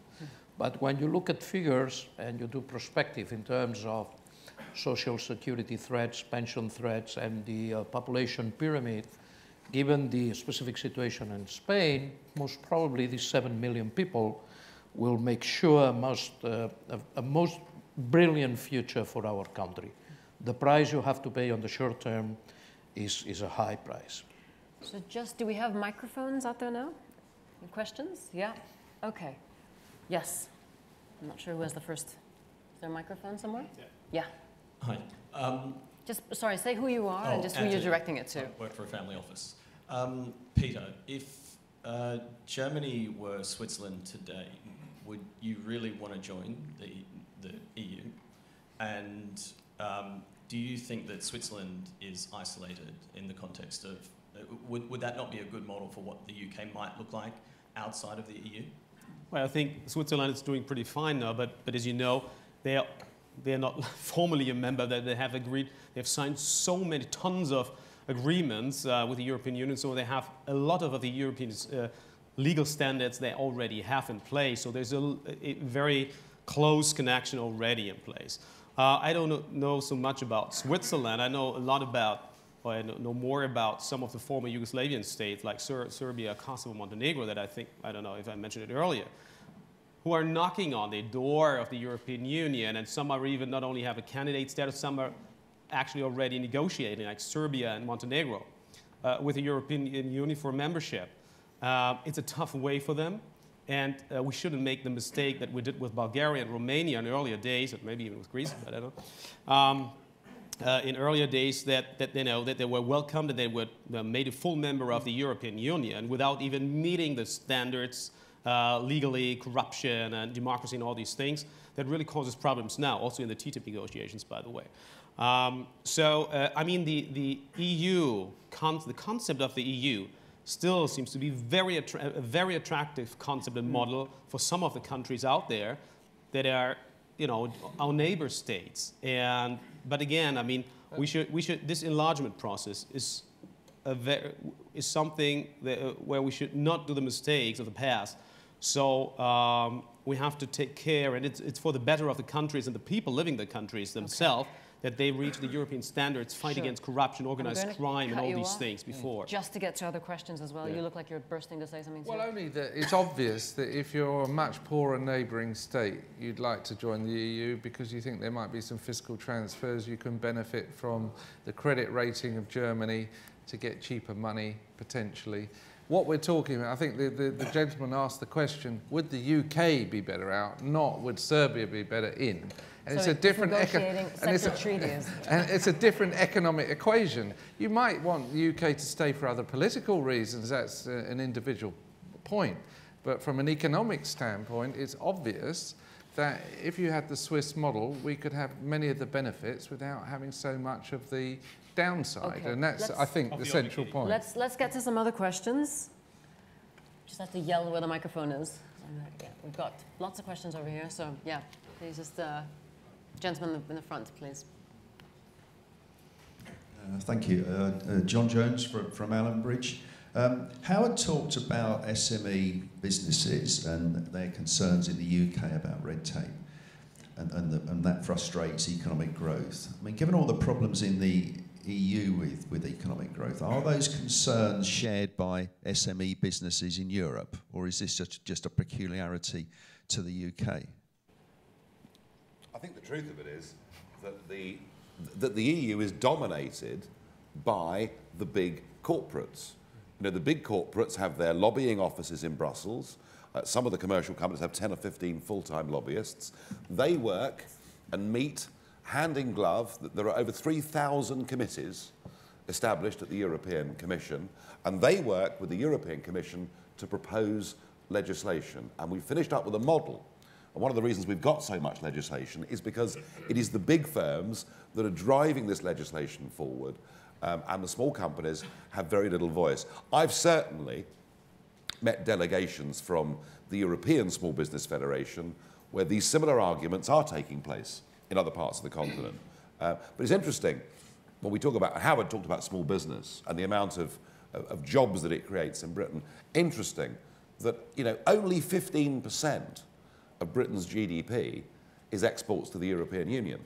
But when you look at figures and you do perspective in terms of social security threats, pension threats, and the uh, population pyramid, given the specific situation in Spain, most probably these 7 million people will make sure most, uh, a, a most brilliant future for our country. The price you have to pay on the short term is, is a high price. so, just do we have microphones out there now? Any questions? Yeah. Okay. Yes. I'm not sure who has the first. Is there a microphone somewhere? Yeah. Yeah. Hi. Um, Just sorry. Say who you are and Oh, just who you're directing it to. I work for a family office. Um, Peter, if uh, Germany were Switzerland today, would you really want to join the, the EU? And um, do you think that Switzerland is isolated in the context of, uh, would, would that not be a good model for what the UK might look like outside of the EU? Well, I think Switzerland is doing pretty fine now, but, but as you know, they are, they are not formally a member. That they have agreed, they have signed so many tons of agreements uh, with the European Union, so they have a lot of the European uh, legal standards they already have in place. So there's a, a very close connection already in place. Uh, I don't know, know so much about Switzerland. I know a lot about or I know know more about some of the former Yugoslavian states like Ser- Serbia, Kosovo, Montenegro that I think, I don't know if I mentioned it earlier, who are knocking on the door of the European Union, and some are even not only have a candidate status, some are actually already negotiating, like Serbia and Montenegro, uh, with the European Union for membership. Uh, it's a tough way for them, and uh, we shouldn't make the mistake that we did with Bulgaria and Romania in earlier days, or maybe even with Greece, I don't know. Um, uh, in earlier days that, that, you know, that they were welcomed and they were uh, made a full member of the European Union without even meeting the standards uh, legally, corruption and democracy and all these things that really causes problems now, also in the TTIP negotiations, by the way. Um, so, uh, I mean, the, the EU, con- the concept of the EU still seems to be very attra- a very attractive concept and model for some of the countries out there that are, you know, our neighbor states. And, but again, I mean, we should, we should, this enlargement process is, a is something that, uh, where we should not do the mistakes of the past. So um, we have to take care, and it's, it's for the better of the countries and the people living the countries themselves, that they reach the European standards, fight Sure. against corruption, organized crime, and all these off. things before. Just to get to other questions as well. Yeah. You look like you're bursting to say something. Well, too. only that it's obvious that if you're a much poorer neighbouring state, you'd like to join the EU because you think there might be some fiscal transfers. You can benefit from the credit rating of Germany to get cheaper money potentially. What we're talking about, I think the, the, the gentleman asked the question, would the UK be better out, not would Serbia be better in? And it's a different and it's a- and it's a different economic equation. You might want the UK to stay for other political reasons, that's uh, an individual point. But from an economic standpoint, it's obvious that if you had the Swiss model, we could have many of the benefits without having so much of the downside. Okay, And that's, I let's- think, the the central obligation. point. Let's let's get to some other questions. Just have to yell where the microphone is. Yeah, we've got lots of questions over here. So yeah, please just uh, gentleman in the- front, please. Uh, Thank you. Uh, uh, John Jones from, from Allenbridge. Um, Howard talked about SME businesses and their concerns in the UK about red tape, and, and, the, and that frustrates economic growth. I mean, given all the problems in the EU with, with economic growth, are those concerns shared by SME businesses in Europe, or is this just, just a peculiarity to the UK? I think the truth of it is that the, that the EU is dominated by the big corporates. You know, the big corporates have their lobbying offices in Brussels. Uh, some of the commercial companies have 10 or 15 full-time lobbyists. They work and meet hand in glove. that There are over 3,000 committees established at the European Commission, and they work with the European Commission to propose legislation. And we finished up with a model. And one of the reasons we've got so much legislation is because it is the big firms that are driving this legislation forward, um, and the small companies have very little voice. I've certainly met delegations from the European Small Business Federation where these similar arguments are taking place in other parts of the continent. Uh, but it's interesting when we talk about, Howard talked about small business and the amount of, of, of jobs that it creates in Britain. Interesting that, you know, only 15% of Britain's GDP is exports to the European Union.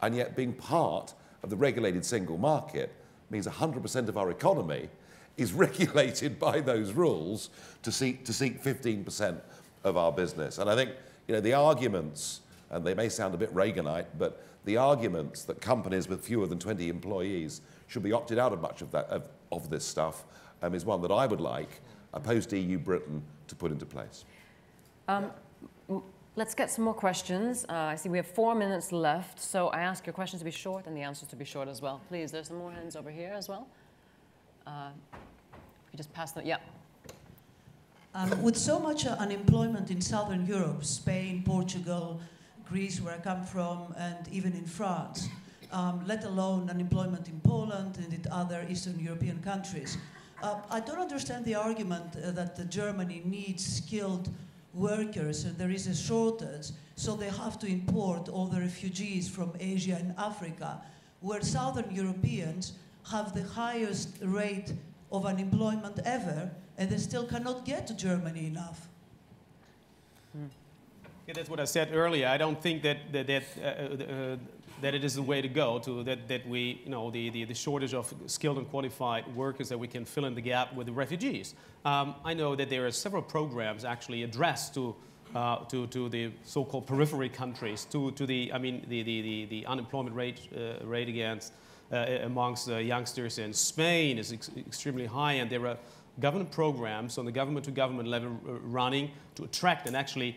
And yet being part of the regulated single market means 100% of our economy is regulated by those rules to seek, to seek 15% of our business. And I think, you know, the arguments, and they may sound a bit Reaganite, but the arguments that companies with fewer than 20 employees should be opted out of much of, that, of, of this stuff um, is one that I would like a post-EU Britain to put into place. Let's get some more questions. Uh, I see we have four minutes left, so I ask your questions to be short and the answers to be short as well. Please, there's some more hands over here as well. Uh, you just pass them. Yeah. Um, with so much uh, unemployment in southern Europe, Spain, Portugal, Greece, where I come from, and even in France, um, let alone unemployment in Poland and in other Eastern European countries, uh, I don't understand the argument uh, that Germany needs skilled workers and there is a shortage, so they have to import all the refugees from Asia and Africa, where southern Europeans have the highest rate of unemployment ever, and they still cannot get to Germany enough. Yeah, that's what I said earlier. I don't think that that that, uh, uh, that it is the way to go. To that that we you know the, the, the shortage of skilled and qualified workers that we can fill in the gap with the refugees. Um, I know that there are several programs actually addressed to. Uh, to, to the so-called periphery countries, to, to the, I mean, the, the, the, the unemployment rate, uh, rate against, uh, amongst youngsters in Spain is ex extremely high, and there are government programs on the government-to-government level running to attract and actually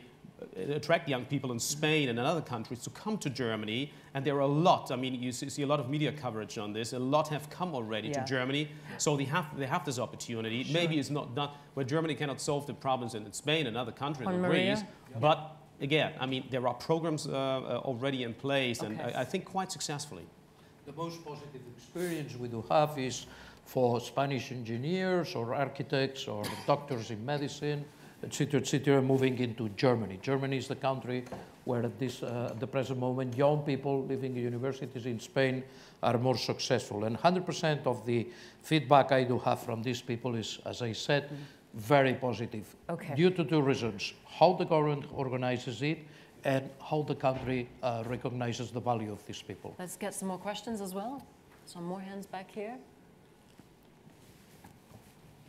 attract young people in Spain and in other countries to come to Germany. And there are a lot, I mean, you see see a lot of media coverage on this. A lot have come already Yeah. to Germany. So they have, they have this opportunity. Maybe it's not done, where Germany cannot solve the problems in Spain and other countries, in Maria? Greece. But again, I mean, there are programs uh, uh, already in place, and I, I think quite successfully. The most positive experience we do have is for Spanish engineers or architects or doctors in medicine, etc., etc., moving into Germany. Germany is the country where at this, uh, at the present moment, young people living in universities in Spain are more successful. And 100% of the feedback I do have from these people is, as I said, very positive. Okay. Due to two reasons, how the government organizes it and how the country uh, recognizes the value of these people. Let's get some more questions as well. Some more hands back here.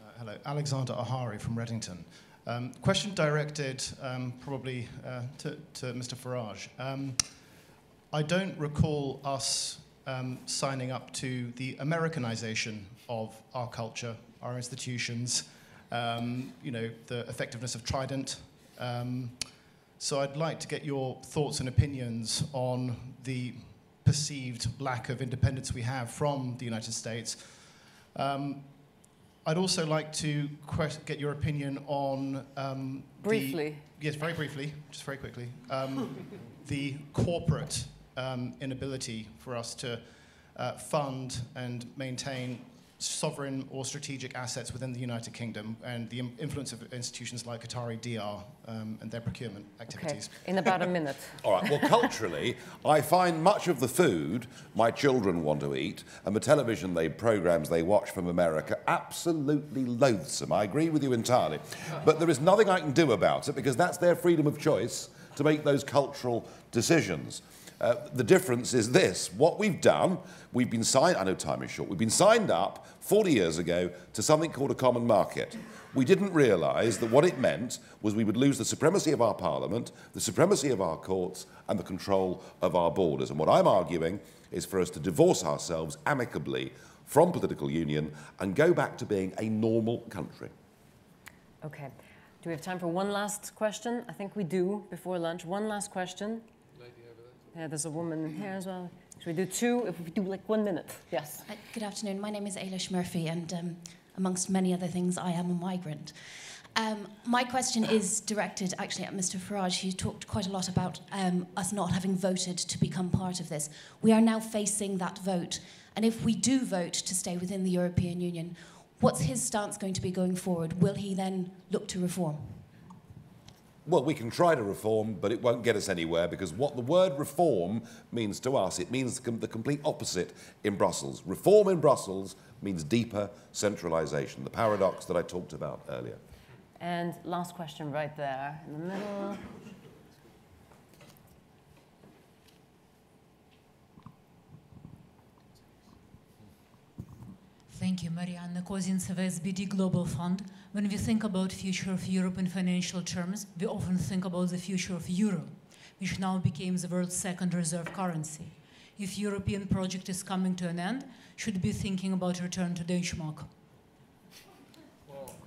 Uh, hello, Alexander Ahari from Redington. Um, question directed um, probably uh, to, to, Mr. Farage. Um, I don't recall us um, signing up to the Americanization of our culture, our institutions, um, you know, the effectiveness of Trident. Um, so I'd like to get your thoughts and opinions on the perceived lack of independence we have from the United States. I'd also like to get your opinion on um, briefly. The, yes, very briefly, just very quickly. Um, the corporate um, inability for us to uh, fund and maintain sovereign or strategic assets within the United Kingdom and the influence of institutions like Qatari Diar um, and their procurement activities. Okay. In about a minute. All right. Well, culturally, I find much of the food my children want to eat and the television they programs they watch from America absolutely loathsome. I agree with you entirely. But there is nothing I can do about it because that's their freedom of choice to make those cultural decisions. Uh, the difference is this what we've done, we've been signed, I know time is short, we've been signed up 40 years ago to something called a common market. We didn't realise that what it meant was we would lose the supremacy of our parliament, the supremacy of our courts, and the control of our borders. And what I'm arguing is for us to divorce ourselves amicably from political union and go back to being a normal country. Okay. Do we have time for one last question? I think we do before lunch. One last question. Yeah, there's a woman in here as well. Should we do two? If we do like one minute, yes. Uh, good afternoon. My name is Ailish Murphy, and um, amongst many other things, I am a migrant. Um, my question is directed actually at Mr. Farage. He talked quite a lot about um, us not having voted to become part of this. We are now facing that vote. And if we do vote to stay within the European Union, what's his stance going to be going forward? Will he then look to reform? Well, we can try to reform, but it won't get us anywhere because what the word reform means to us, it means the complete opposite in Brussels. Reform in Brussels means deeper centralisation, the paradox that I talked about earlier. And last question right there in the middle. Thank you, Marianne Kozintseva, SBD Global Fund. When we think about future of Europe in financial terms, we often think about the future of euro, which now became the world's second reserve currency. If European project is coming to an end, should be thinking about return to Deutschmark.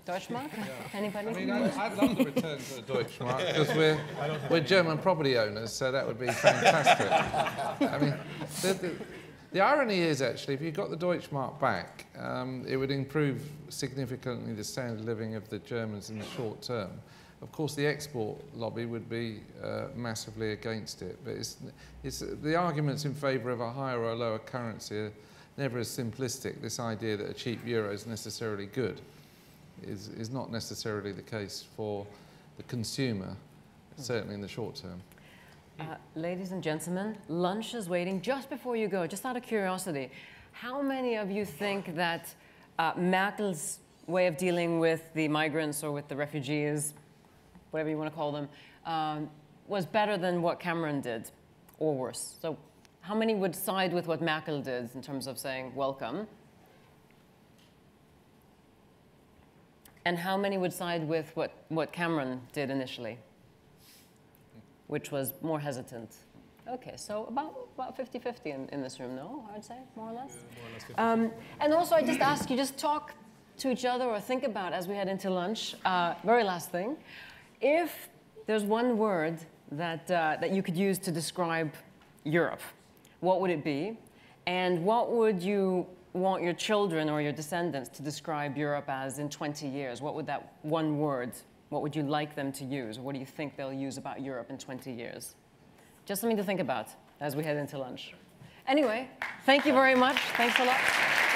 Deutschmark? Yeah. Anybody? I mean, I'd, I'd, love to return to the Deutschmark because we're, we're German property owners, so that would be fantastic. I mean, the, the, the irony is actually, if you got the Deutschmark back, um, it would improve significantly the standard of living of the Germans in the short term. Of course, the export lobby would be uh, massively against it, but it's, it's, the arguments in favour of a higher or lower currency are never as simplistic. This idea that a cheap euro is necessarily good is, is not necessarily the case for the consumer, certainly in the short term. Uh, ladies and gentlemen, lunch is waiting just before you go. Just out of curiosity, how many of you think that uh, Merkel's way of dealing with the migrants or with the refugees, whatever you want to call them, um, was better than what Cameron did, or worse? So, how many would side with what Merkel did in terms of saying welcome? And how many would side with what, what Cameron did initially? Which was more hesitant. Okay, so about about 50-50 in, in this room, no? I'd say, more or less? Yeah, more or less um, and also, I just ask you, just talk to each other or think about as we head into lunch, uh, very last thing, if there's one word that, uh, that you could use to describe Europe, what would it be? And what would you want your children or your descendants to describe Europe as in 20 years? What would that one word what would you like them to use? What do you think they'll use about Europe in 20 years? Just something to think about as we head into lunch. Anyway, thank you very much. Thanks a lot.